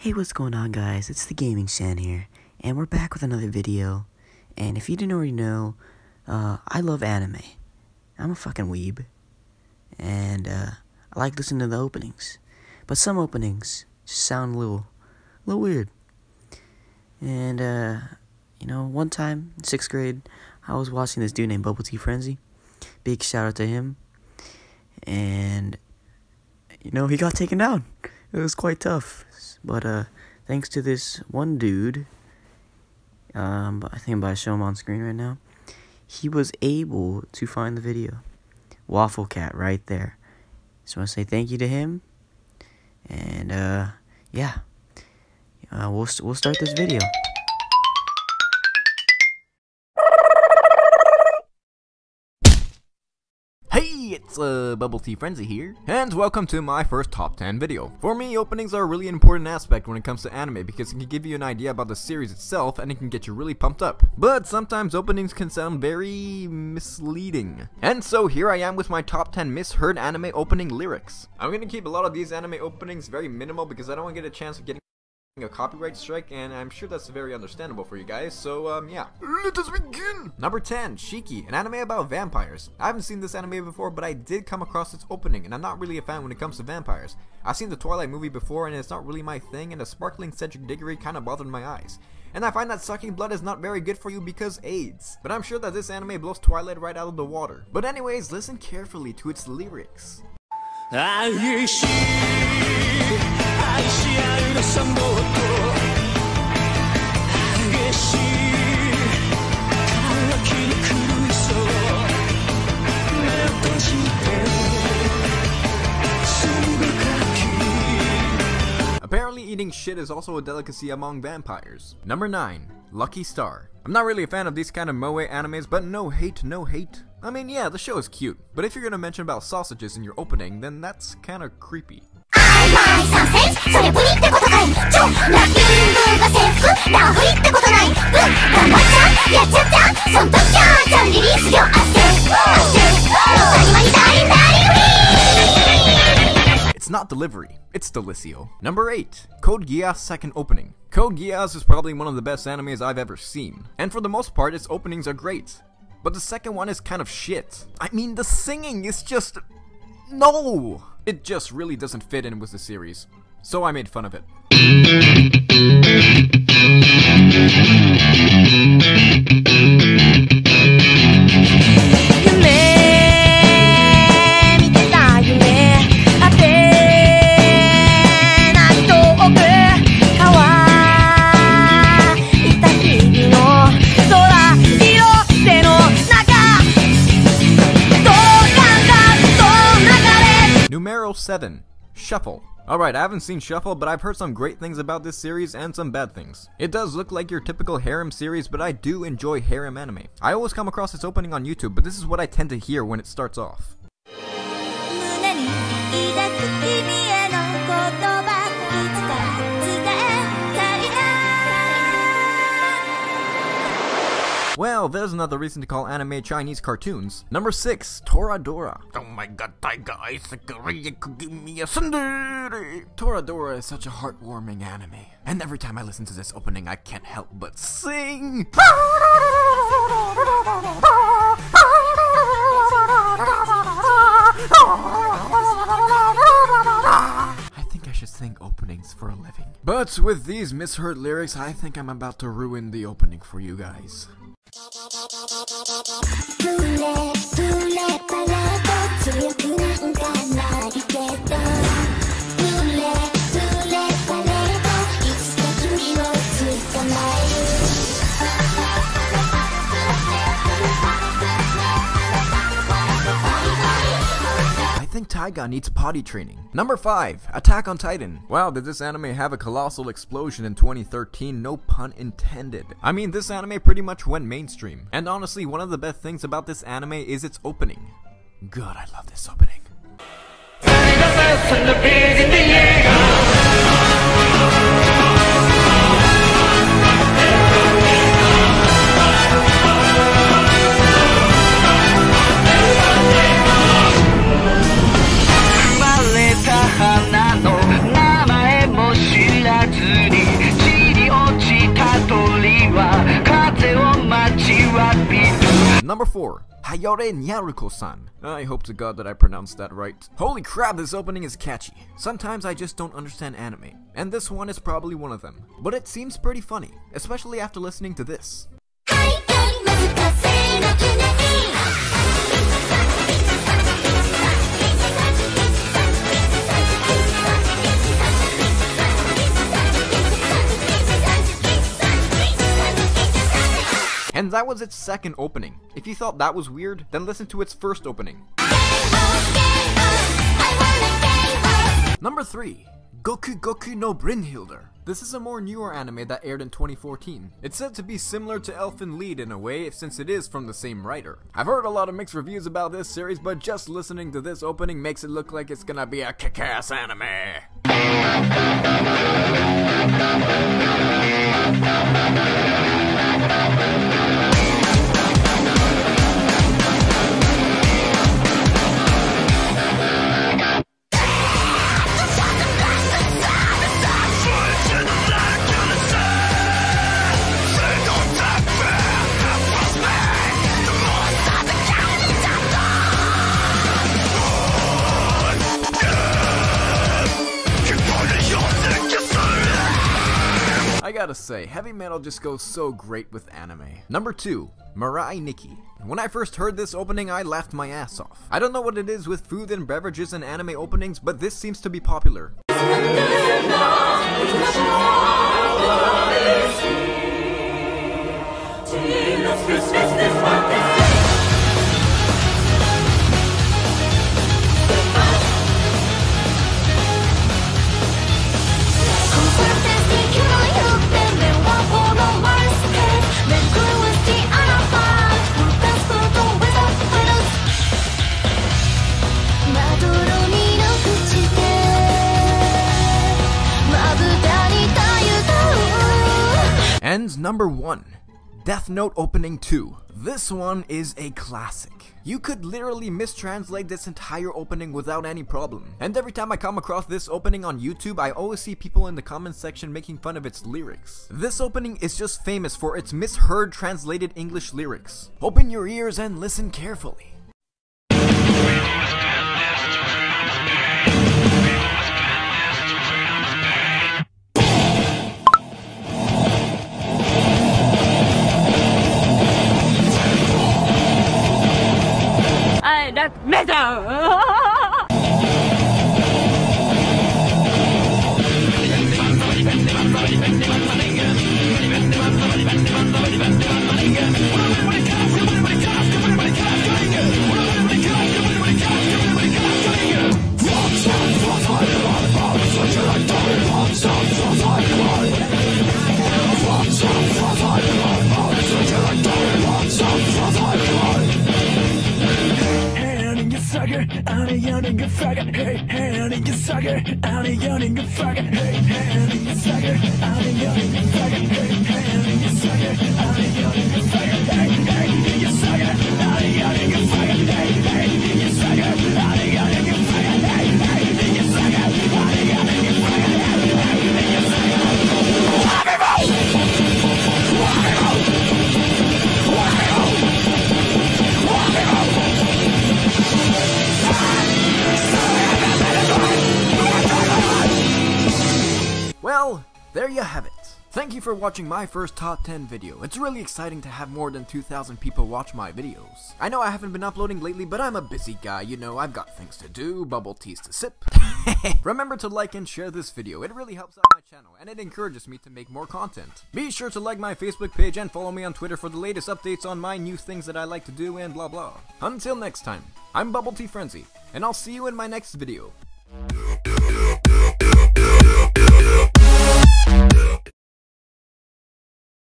Hey, what's going on, guys? It's the Gaming Shan here, and we're back with another video. And if you didn't already know, uh, I love anime. I'm a fucking weeb, and uh, I like listening to the openings. But some openings just sound a little, a little weird. And uh, you know, one time in sixth grade, I was watching this dude named Bubble Tea Frenzy. Big shout out to him. And you know, he got taken down. It was quite tough. But uh, thanks to this one dude, um, I think I'm about to show him on screen right now. He was able to find the video, Waffle Cat, right there. So I want to say thank you to him, and uh, yeah, uh, we'll we'll start this video. Hey, it's uh, Bubble Tea Frenzy here, and welcome to my first top 10 video. For me, openings are a really important aspect when it comes to anime because it can give you an idea about the series itself and it can get you really pumped up. But sometimes openings can sound very misleading. And so here I am with my top 10 misheard anime opening lyrics. I'm gonna keep a lot of these anime openings very minimal because I don't want to get a chance of getting a copyright strike, and I'm sure that's very understandable for you guys, so um, yeah. Let us begin! Number 10, Shiki, an anime about vampires. I haven't seen this anime before, but I did come across its opening, and I'm not really a fan when it comes to vampires. I've seen the Twilight movie before, and it's not really my thing, and the sparkling Cedric Diggory kinda bothered my eyes. And I find that sucking blood is not very good for you because AIDS. But I'm sure that this anime blows Twilight right out of the water. But anyways, listen carefully to its lyrics. Apparently eating shit is also a delicacy among vampires. Number 9. Lucky Star. I'm not really a fan of these kind of moe animes, but no hate, no hate. I mean, yeah, the show is cute, but if you're gonna mention about sausages in your opening, then that's kinda creepy. マイサンセンスそれプリってことかいちょラッピングが制服ラフリってことないうん頑張っちゃやっちゃったそんときゃちゃんリリースよあっせんあっせん当たり前だいんだり It's not delivery, it's Delicio. Number 8. Code Geass second opening. Code Geass is probably one of the best animes I've ever seen, and for the most part its openings are great. But the second one is kind of shit. I mean, the singing is just... No! It just really doesn't fit in with the series. So I made fun of it. 7. Shuffle. Alright, I haven't seen Shuffle, but I've heard some great things about this series and some bad things. It does look like your typical harem series, but I do enjoy harem anime. I always come across its opening on YouTube, but this is what I tend to hear when it starts off. Well, there's another reason to call anime Chinese cartoons. Number 6, Toradora. Oh my god, Taiga Isakari could give me a tsundere. Toradora is such a heartwarming anime. And every time I listen to this opening, I can't help but sing. I think I should sing openings for a living. But with these misheard lyrics, I think I'm about to ruin the opening for you guys. Taiga needs potty training. Number 5, Attack on Titan. Wow, did this anime have a colossal explosion in 2013? No pun intended. I mean, this anime pretty much went mainstream. And honestly, one of the best things about this anime is its opening. God, I love this opening.「Number 4. Haiyore Nyaruko-san. I hope to god that I pronounced that right. Holy crap, this opening is catchy. Sometimes I just don't understand anime, and this one is probably one of them. But it seems pretty funny, especially after listening to this. That was its second opening. If you thought that was weird, then listen to its first opening. Number 3. Gokukoku no Brynhildr. This is a more newer anime that aired in 2014. It's said to be similar to Elfen Lied in a way, since it is from the same writer. I've heard a lot of mixed reviews about this series, but just listening to this opening makes it look like it's gonna be a kick-ass anime. Say, heavy metal just goes so great with anime. Number 2, Mirai Nikki. When I first heard this opening, I laughed my ass off. I don't know what it is with food and beverages and anime openings, but this seems to be popular. Number 1, Death Note Opening 2. This one is a classic. You could literally mistranslate this entire opening without any problem. And every time I come across this opening on YouTube, I always see people in the comments section making fun of its lyrics. This opening is just famous for its misheard translated English lyrics. Open your ears and listen carefully. Sucker, I'm a young nigga fucker. Hey, in your sucker, I'm a young nigga fucker. Hey, in your sucker, I'm a young nigga fucker. Hey, in your sucker, I'm a young nigga fucker. Hey, hey, in your sucker, I'm a nigga fucker. There you have it. Thank you for watching my first top 10 video. It's really exciting to have more than 2,000 people watch my videos. I know I haven't been uploading lately, but I'm a busy guy, you know, I've got things to do, bubble teas to sip. Remember to like and share this video, it really helps out my channel, and it encourages me to make more content. Be sure to like my Facebook page and follow me on Twitter for the latest updates on my new things that I like to do and blah blah. Until next time, I'm Bubble Tea Frenzy, and I'll see you in my next video.